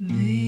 Me.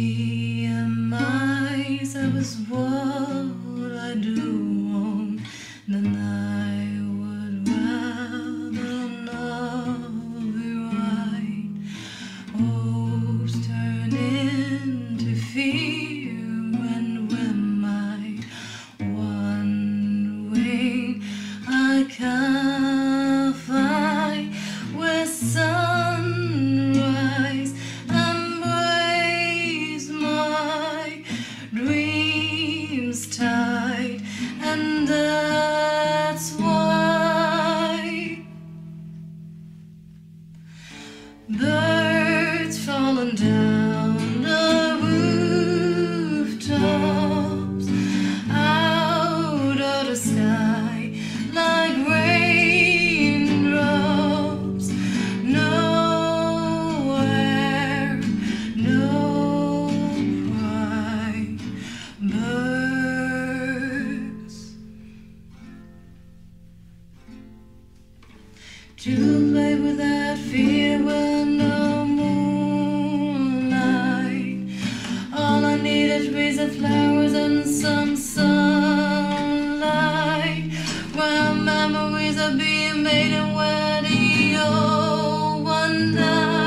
and that's why birds falling down. To play without fear when the moonlight. All I need needed trees and flowers and some sunlight. Where memories are being made and where the old one died.